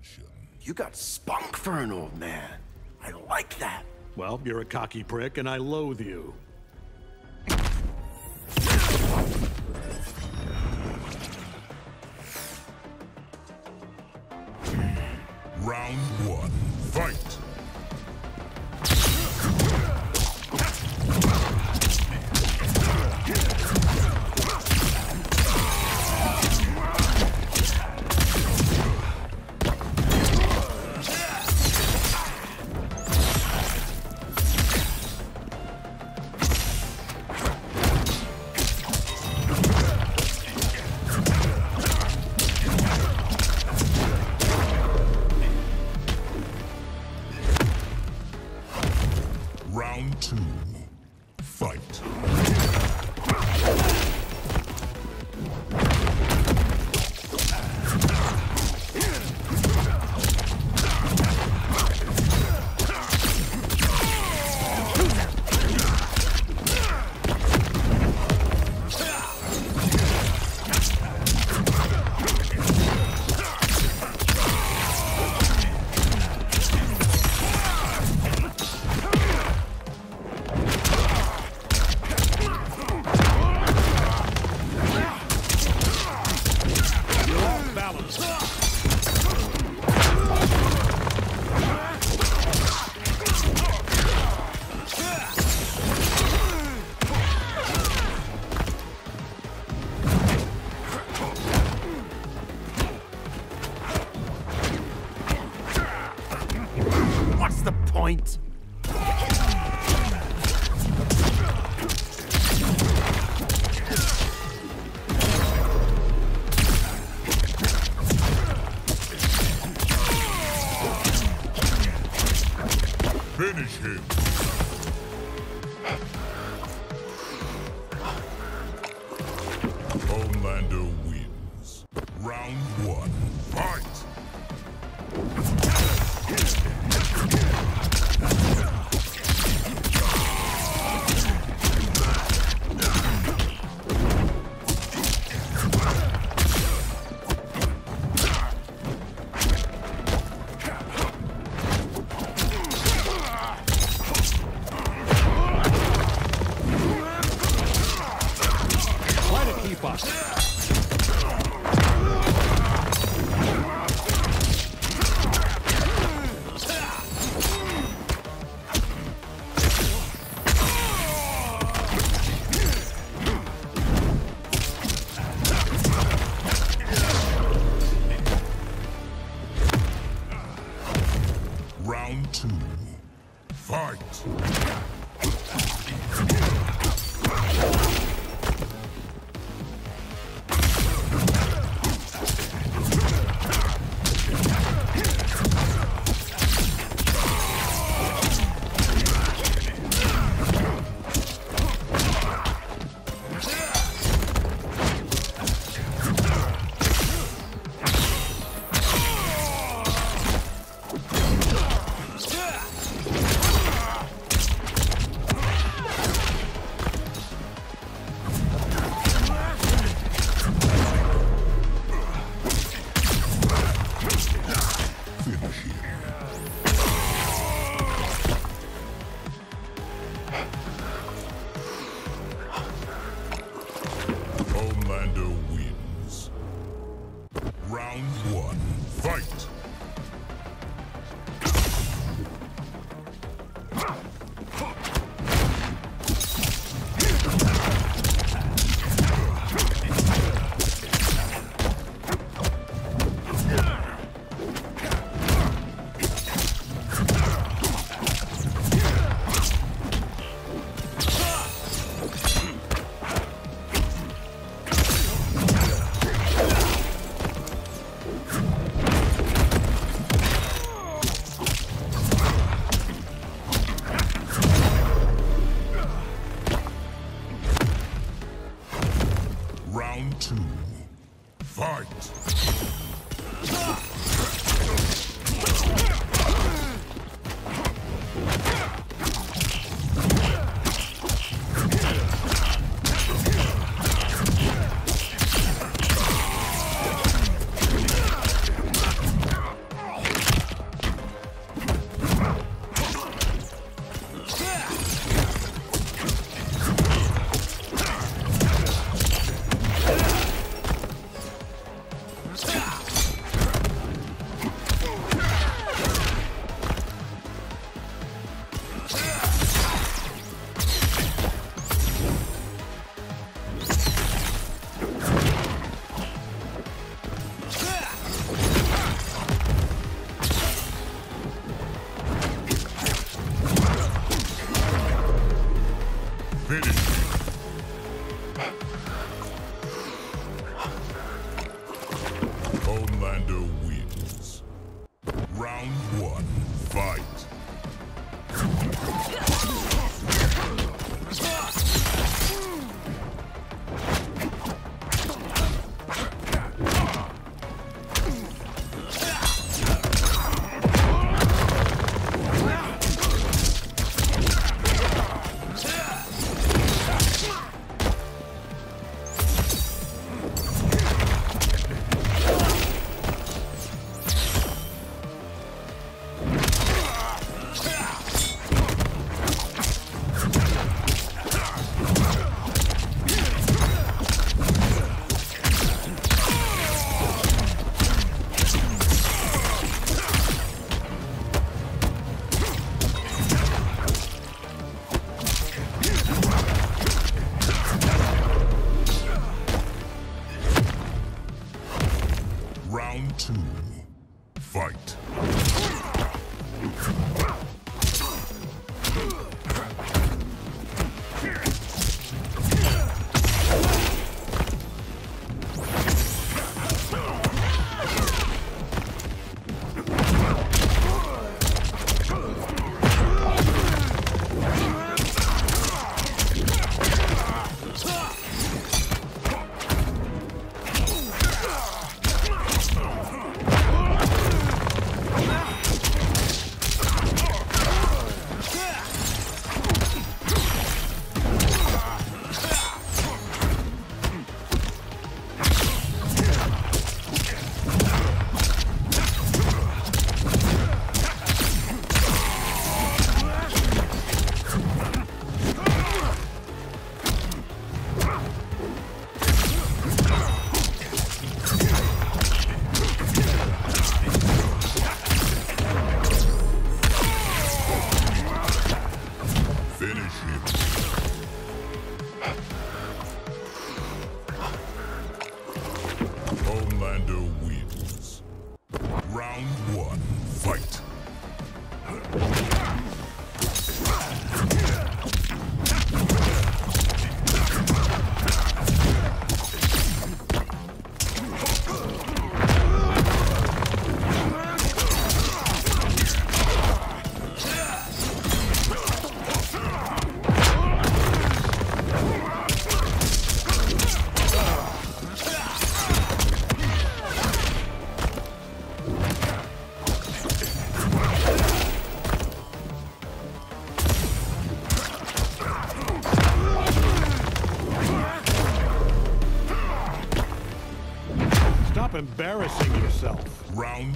attention. You got spunk for an old man. I like that. Well, you're a cocky prick, and I loathe you.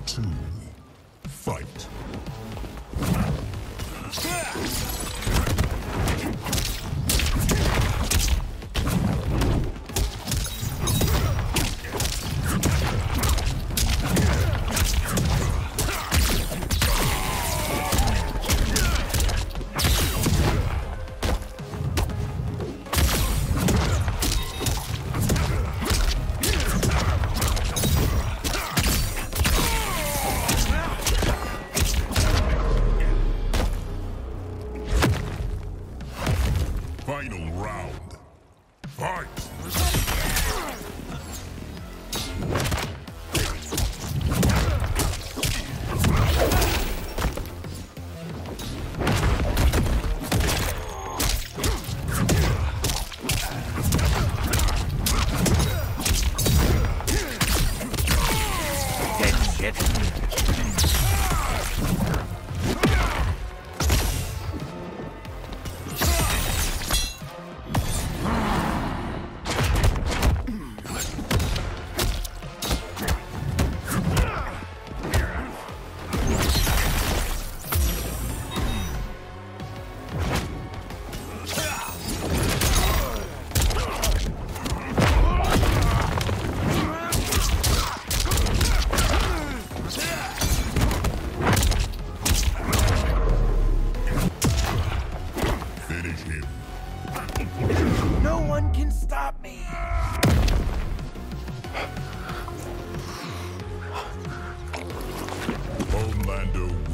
Two, Homelander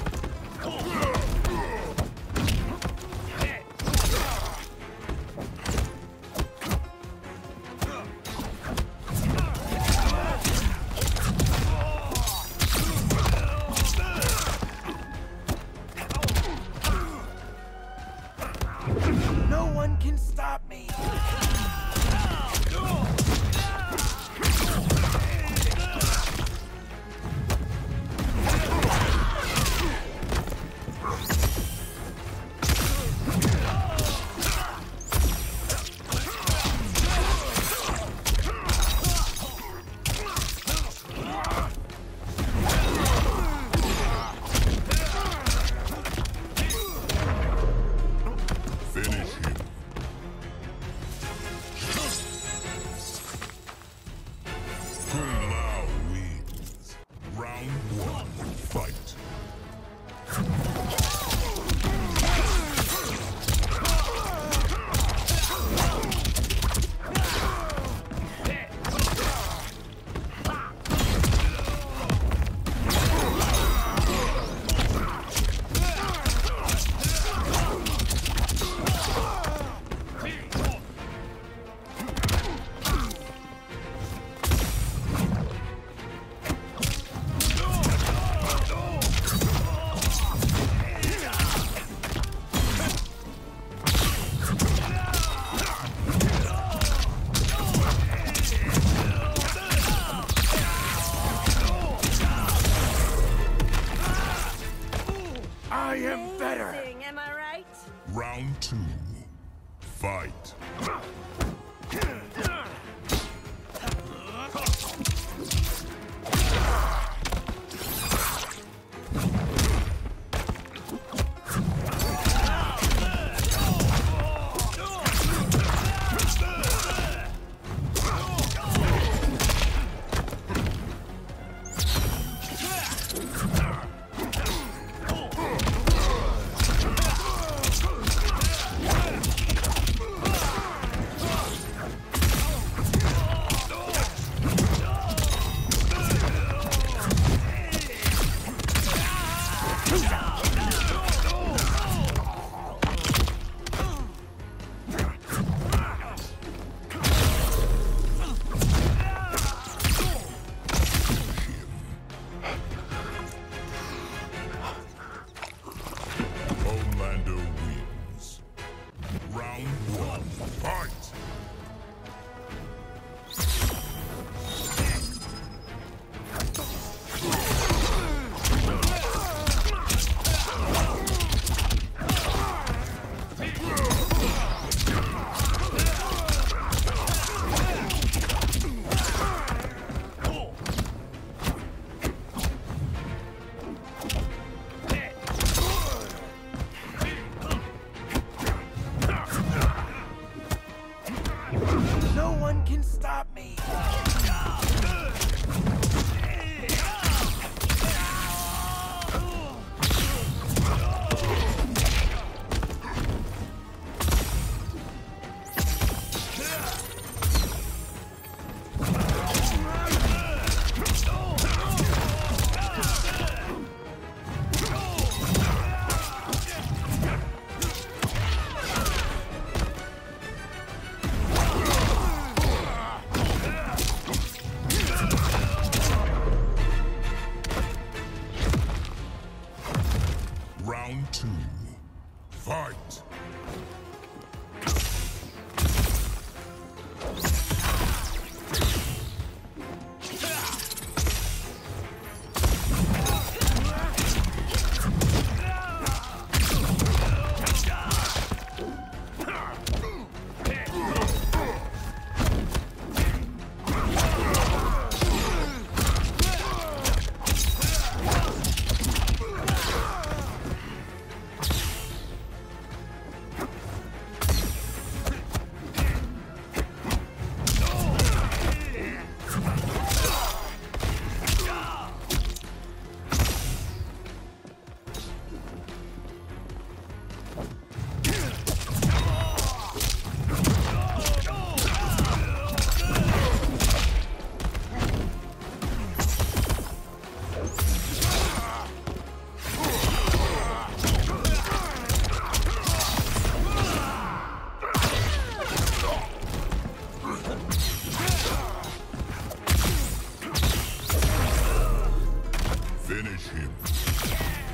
Finish him.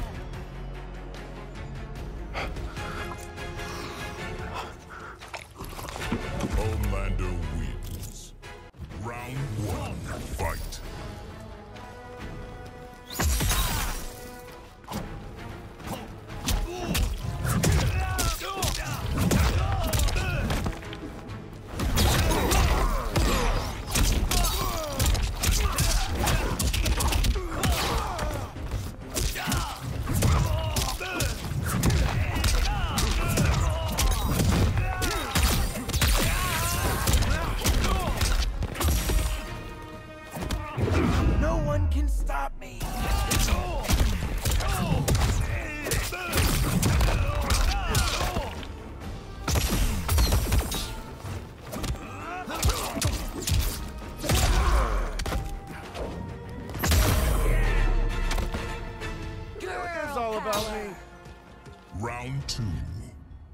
Round two.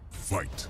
Fight.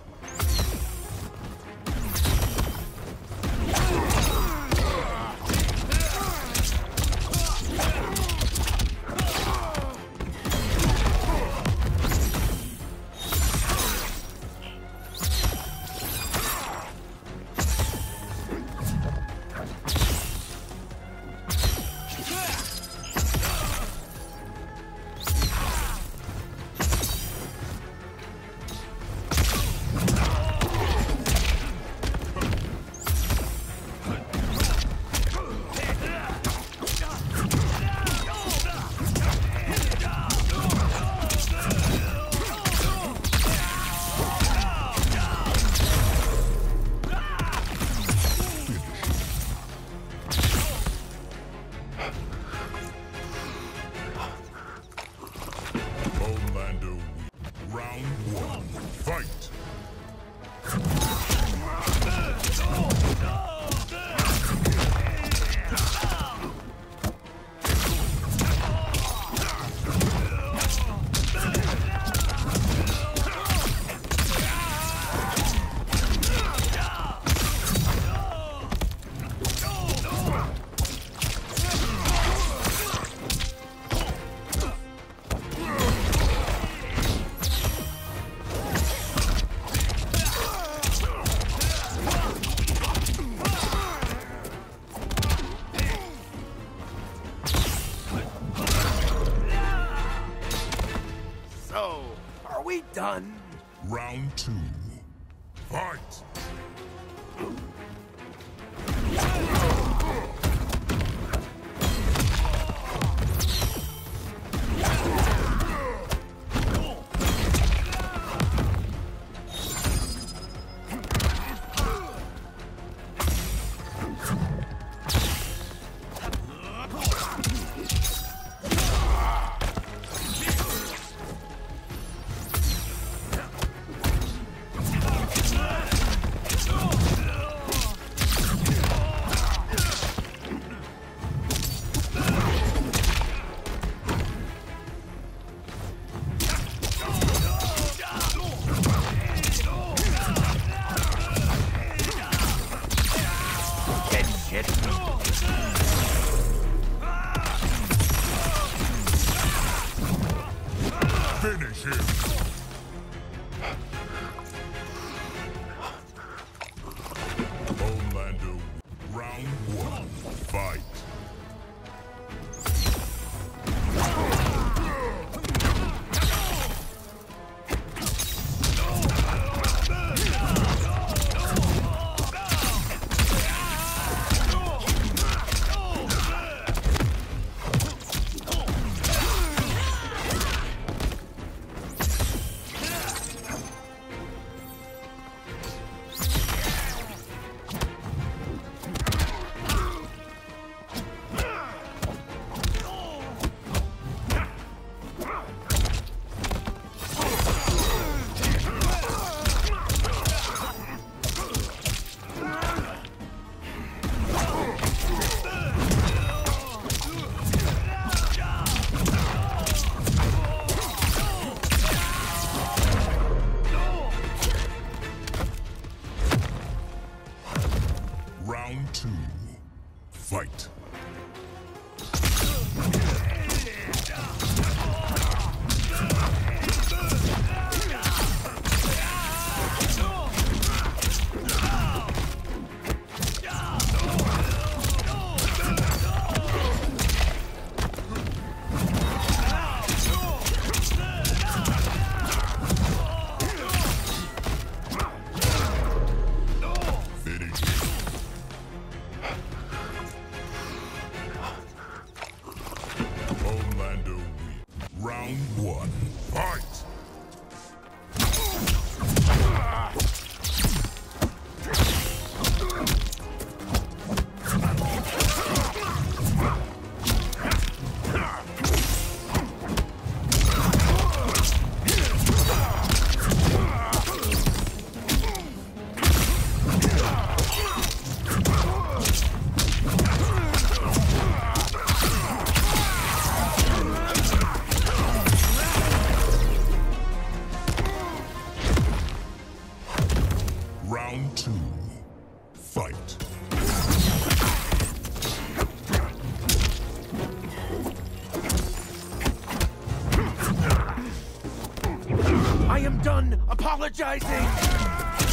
I am done apologizing.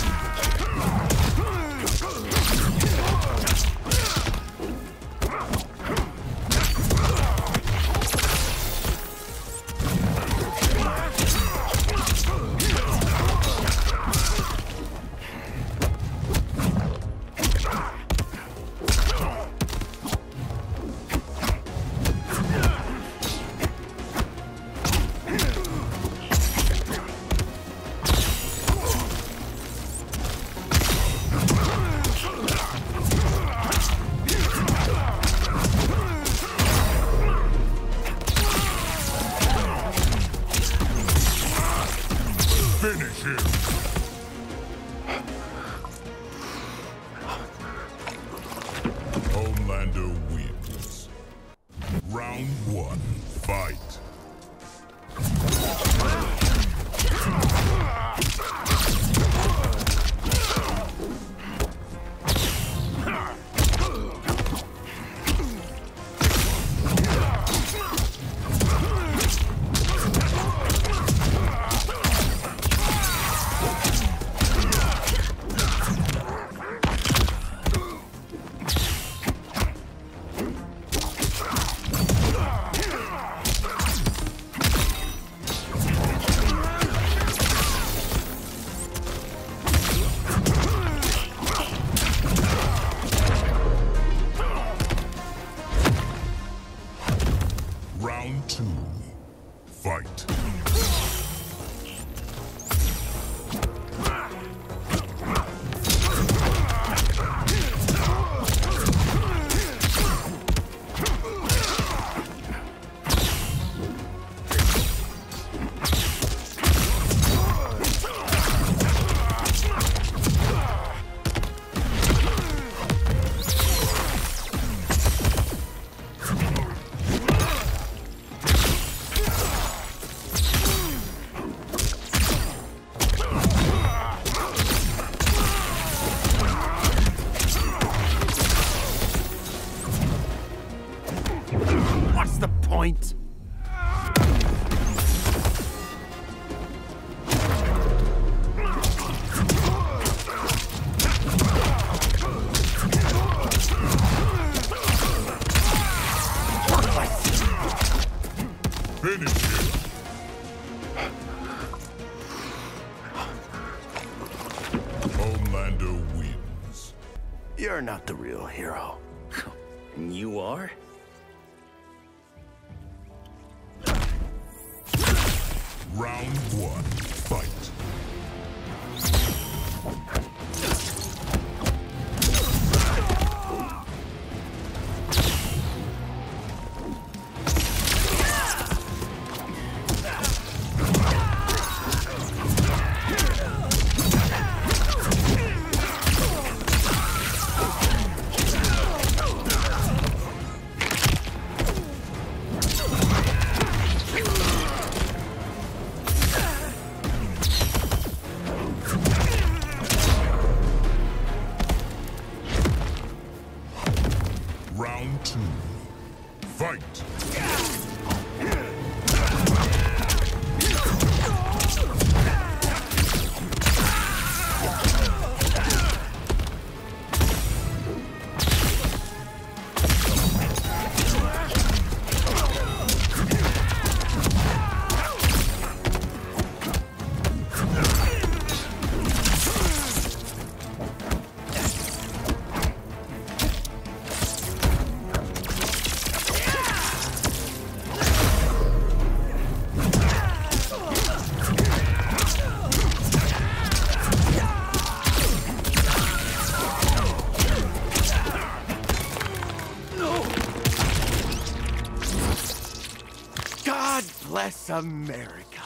America.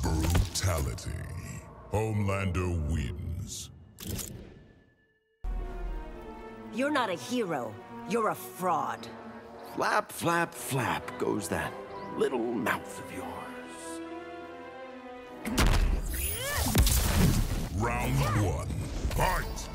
Brutality. Homelander wins. You're not a hero. You're a fraud. Flap, flap, flap goes that little mouth of yours. Round one. Fight.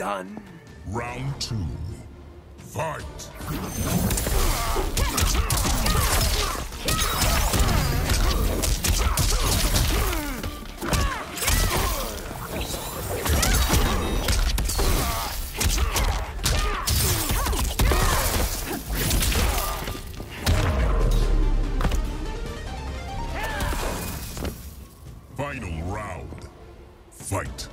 Done? Round two. Fight. Final round. Fight.